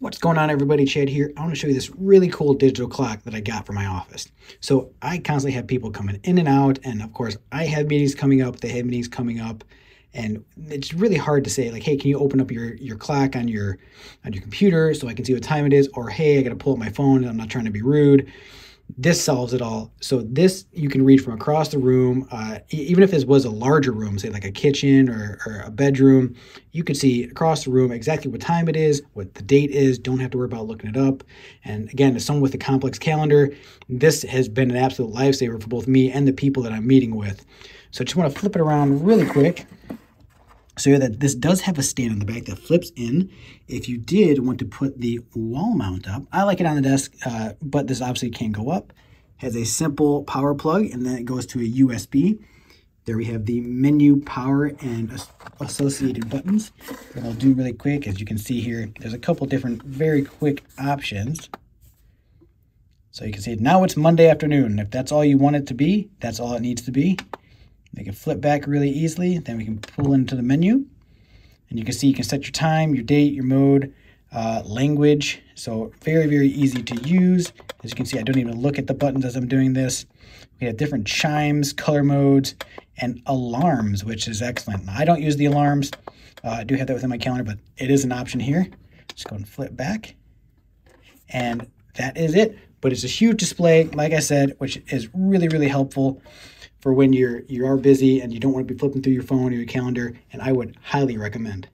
What's going on everybody, Chad here. I want to show you this really cool digital clock that I got for my office. So I constantly have people coming in and out and of course I have meetings coming up, they have meetings coming up and it's really hard to say like, hey, can you open up your, your clock on your on your computer so I can see what time it is or hey, I got to pull up my phone and I'm not trying to be rude this solves it all. So this you can read from across the room. Uh, even if this was a larger room, say like a kitchen or, or, a bedroom, you could see across the room exactly what time it is, what the date is. Don't have to worry about looking it up. And again, as someone with a complex calendar, this has been an absolute lifesaver for both me and the people that I'm meeting with. So I just want to flip it around really quick so that this does have a stand on the back that flips in. If you did want to put the wall mount up, I like it on the desk, uh, but this obviously can go up. Has a simple power plug, and then it goes to a USB. There we have the menu power and associated buttons. What I'll do really quick, as you can see here, there's a couple different very quick options. So you can see now it's Monday afternoon. If that's all you want it to be, that's all it needs to be. They can flip back really easily. Then we can pull into the menu. And you can see you can set your time, your date, your mode, uh, language. So very, very easy to use. As you can see, I don't even look at the buttons as I'm doing this. We have different chimes, color modes, and alarms, which is excellent. I don't use the alarms. Uh, I do have that within my calendar, but it is an option here. Just go and flip back. And that is it. But it's a huge display, like I said, which is really, really helpful for when you're you are busy and you don't want to be flipping through your phone or your calendar, and I would highly recommend.